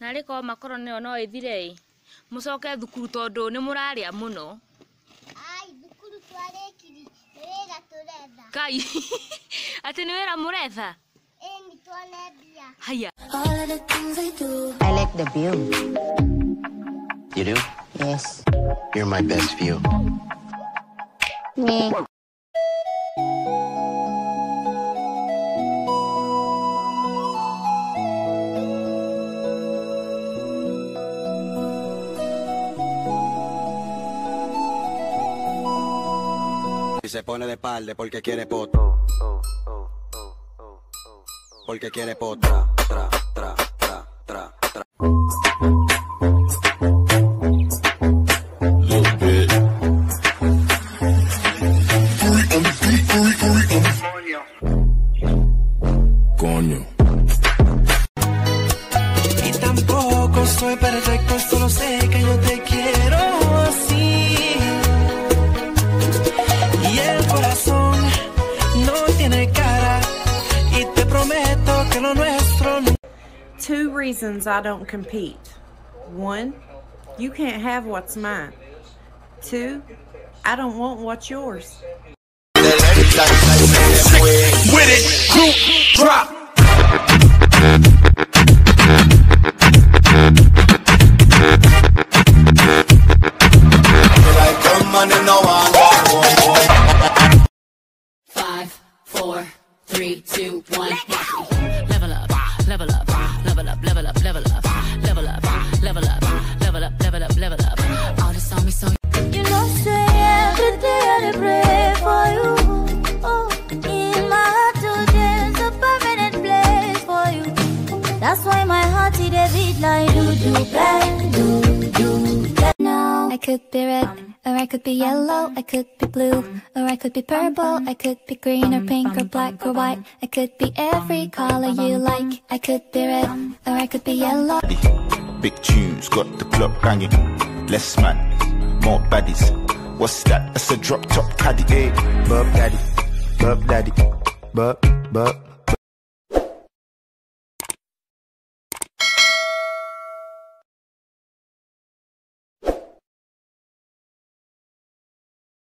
narä korwo makoro nä yo no ä thire ä må coke thukuru tondå nä må rarä a må no kai atä nä wä ra må retha bia haya All of the things I do. I like the view. You do? Yes. You're my best view. Me. Se pone de espalda porque quiere poto. Porque quiere poto. Tra, tra, tra, tra, tra. Coño. Y tampoco soy perfecto, solo sé que yo te tiene cara. Y te prometo que lo nuestro. Two reasons I don't compete. One, you can't have what's mine. Two, I don't want what's yours. With it, drop. Four, three, two, one. Level up, level up, level up, level up, level up, level up, level up, level up, level up, level up. All this on me so. You know, say every day I dey pray for you. Oh, in my heart oh, today's a permanent place for you. That's why my heart it a beat like do do bang, do do bang. Now I could be red, or I could be yellow, I could be blue, or I could be purple, I could be green or pink or black or white. I could be every color you like. I could be red, or I could be yellow. Big tunes, got the club banging. Less man, more baddies. What's that? That's a drop top caddy. Hey, Bub daddy, bub daddy, bub, bub.